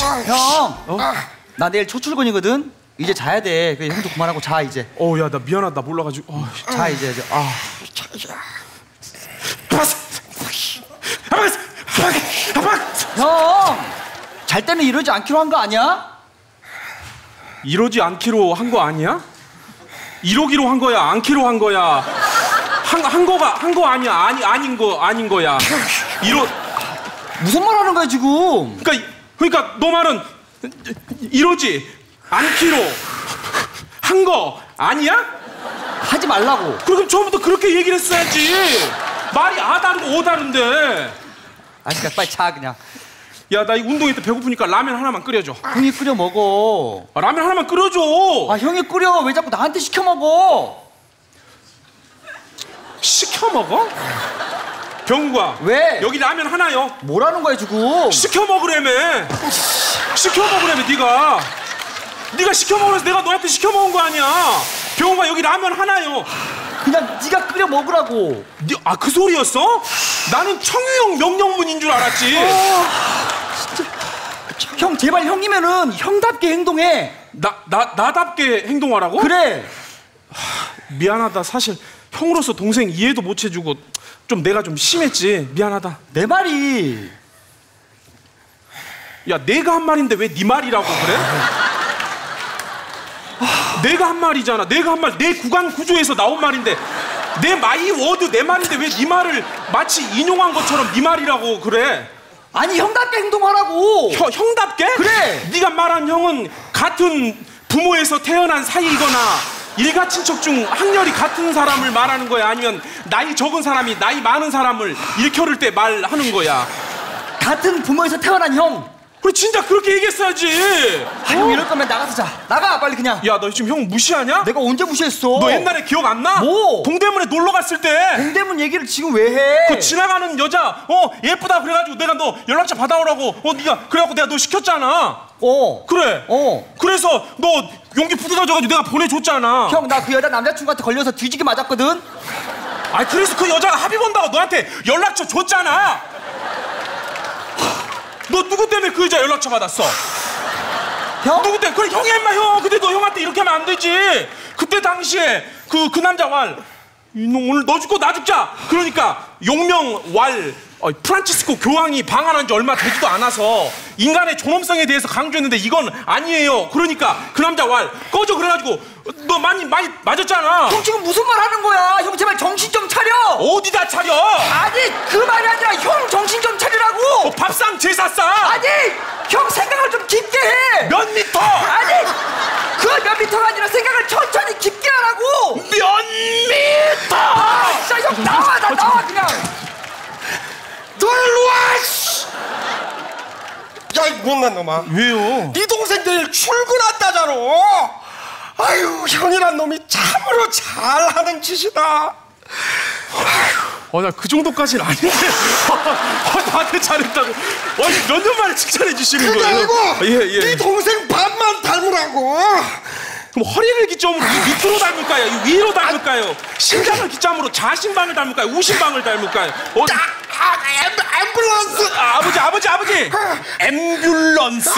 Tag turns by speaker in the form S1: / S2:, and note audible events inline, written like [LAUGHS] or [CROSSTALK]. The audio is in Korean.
S1: 형, 나 내일 첫 출근이거든. 이제 자야 돼. 그래, 형도 그만하고 자 이제.
S2: 어, 야, 나 미안하다. 나 몰라가지고. 어,
S1: 자 이제 이제. 아! 형, 잘 때는 이러지 않기로 한 거 아니야?
S2: 이러지 않기로 한 거 아니야? 이러기로 한 거야, 않기로 한 거야. 한, 한 거가 한 거 아니야. 아니 아닌 거 아닌 거야. 이러
S1: 무슨 말 하는 거야 지금?
S2: 그러니까 그러니까 너 말은 이러지 않기로 한 거 아니야?
S1: 하지 말라고.
S2: 그럼 처음부터 그렇게 얘기를 했어야지. 말이 아 다르고 오 다른데.
S1: 아니까 빨리 자 그냥.
S2: 야, 나 이 운동회 때 배고프니까 라면 하나만 끓여줘.
S1: 형이 끓여 먹어.
S2: 아, 라면 하나만 끓여줘.
S1: 아 형이 끓여 왜 자꾸 나한테 시켜 먹어?
S2: 시켜 먹어? 병구야.
S1: 왜?
S2: 여기 라면 하나요.
S1: 뭐라는 거야 지금?
S2: 시켜 먹으래며. 시켜 먹으래며 네가. 네가 시켜 먹으래서 내가 너한테 시켜 먹은 거 아니야. 병구야 여기 라면 하나요.
S1: 그냥 네가 끓여 먹으라고.
S2: 아그 소리였어? 나는 청유형 명령문인 줄 알았지.
S1: 형 제발 형이면은 형답게 행동해.
S2: 나 나 나답게 행동하라고?
S1: 그래.
S2: 미안하다. 사실 형으로서 동생 이해도 못 해주고 좀 내가 좀 심했지. 미안하다.
S1: 내 말이
S2: 야 내가 한 말인데 왜 네 말이라고 그래? 내가 한 말이잖아. 내가 한 말 내 구강 구조에서 나온 말인데 내 my word 내 말인데 왜 네 말을 마치 인용한 것처럼 네 말이라고 그래?
S1: 아니 형답게 행동하라고.
S2: 형, 형답게?
S1: 그래.
S2: 네가 말한 형은 같은 부모에서 태어난 사이거나 일가 친척 중 학렬이 같은 사람을 말하는 거야 아니면 나이 적은 사람이 나이 많은 사람을 일컬을 때 말하는 거야
S1: 같은 부모에서 태어난 형.
S2: 그래 진짜 그렇게 얘기했어야지
S1: 아, 형 이럴 거면 나가서 자. 나가 빨리 그냥.
S2: 야 너 지금 형 무시하냐?
S1: 내가 언제 무시했어?
S2: 너 옛날에 기억 안 나?
S1: 뭐?
S2: 동대문에 놀러 갔을 때
S1: 동대문 얘기를 지금 왜 해?
S2: 그 지나가는 여자 어 예쁘다 그래가지고 내가 너 연락처 받아오라고 어 네가 그래갖고 내가 너 시켰잖아
S1: 어.
S2: 그래
S1: 어.
S2: 그래서 너 용기 부드러져가지고 내가 보내줬잖아
S1: 형 나 그 여자 남자친구한테 걸려서 뒤지게 맞았거든.
S2: 아 그래서 그 여자가 합의 본다고 너한테 연락처 줬잖아 너 누구 때문에 그 여자 연락처 받았어?
S1: 형?
S2: 누구 때문에? 그래 형이 임마 형 근데 너 형한테 이렇게 하면 안 되지 그때 당시에 그, 그 남자 왈 이놈 오늘 너 죽고 나 죽자 그러니까 용명 왈 어, 프란치스코 교황이 방한한 지 얼마 되지도 않아서 인간의 존엄성에 대해서 강조했는데 이건 아니에요 그러니까 그 남자 왈 꺼져 그래가지고 너 많이 많이 맞았잖아
S1: 형 지금 무슨 말 하는 거야? 형 제발 정신 좀 차려.
S2: 어디다 차려
S1: 아니 그 말이 아니라 형 정신 좀 차리라고.
S2: 어, 밥상 제사상
S1: 아니 형 생각을 좀 깊게 해.
S2: 몇 미터
S1: 아니 그 몇 미터가 아니라 생각을 천천히 깊게 하라고.
S2: 몇 미터
S1: 아, 진짜 형 나와 나 나와 그냥.
S3: 너 일로 와! 씨! 야, 이 못난 놈아.
S2: 왜요?
S3: 네 동생 내일 출근한다잖아. 아유, 형이란 놈이 참으로 잘하는 짓이다.
S2: 어, 나 그 정도까지는 아닌데. [LAUGHS] 어, 나한테 잘했다고. 어, 몇년 만에 칭찬해 주시는
S3: 그게
S2: 거예요?
S3: 아니고
S2: 예, 예.
S3: 네 동생 반만 닮으라고.
S2: 그럼 허리를 기점으로 이 밑으로 닮을까요? 이 위로 닮을까요? 심장을 기점으로 좌심방을 닮을까요? 우심방을 닮을까요? 어,
S3: 아, 엠, 앰뷸런스.
S2: 아, 아버지, 아버지, 아버지! 앰뷸런스!